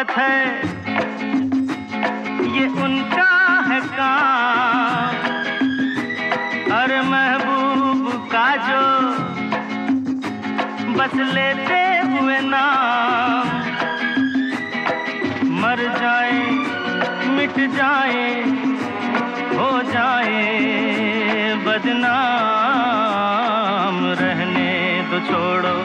मोहब्बत है। ये उनका है काम। हर महबूब का जो बस लेते हुए नाम। मर जाए, मिट जाए, हो जाए बदनाम। रहने तो छोड़ो।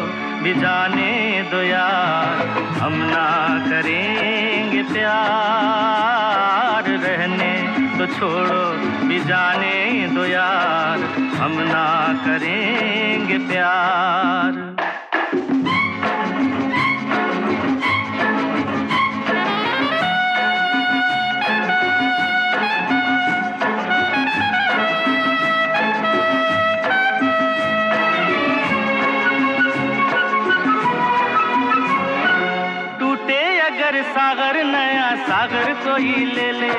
भी जाने दो यार। हम ना करेंगे प्यार। रहने तो छोड़ो, भी जाने दो यार। हम ना करेंगे प्यार। अगर सागर, नया सागर कोई ले ले।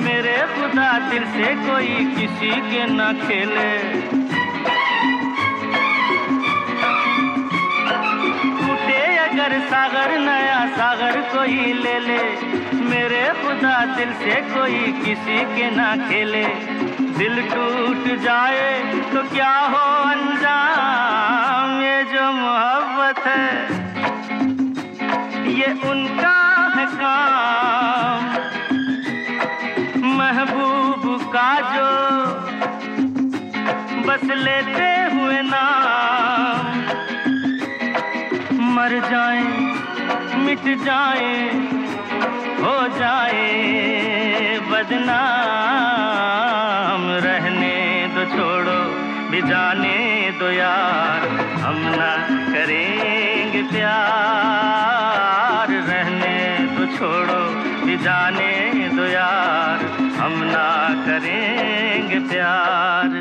मेरे खुदा दिल से कोई किसी के न खेले। टूटे अगर सागर, नया सागर कोई ले ले। मेरे खुदा दिल से कोई किसी के ना खेले। दिल टूट जाए तो क्या हो अंजाम? ये जो मोहब्बत है। ये उनका है काम। महबूब का जो बस लेते हुए नाम। मर जाए, मिट जाए, हो जाए बदनाम। रहने दो छोड़ो, भी जाने दो यार। हम जाने दो यार, हम ना करेंगे प्यार।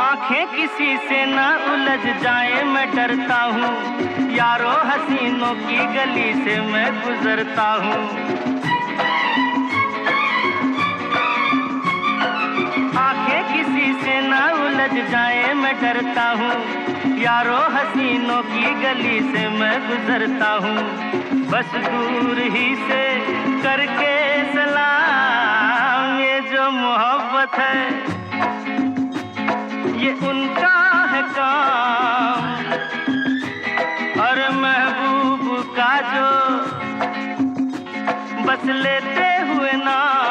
आँखें किसी से ना उलझ जाए, मैं डरता हूँ। यारो हसीनों की गली से मैं गुजरता हूँ। मैं डरता हूँ। यारो हसीनों की गली से मैं गुजरता हूँ। बस दूर ही से करके सलाम, ये जो मोहब्बत है, ये उनका है काम। और महबूब का जो बस लेते हुए नाम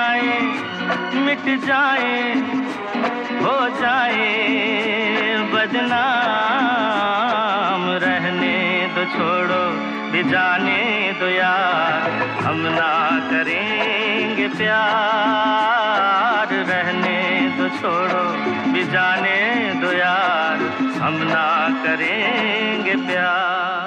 जाए, मिट जाए, हो जाए बदनाम। रहने दो छोड़ो, भी जाने दो यार। हम ना करेंगे प्यार। रहने दो छोड़ो, भी जाने दो यार। हम ना करेंगे प्यार।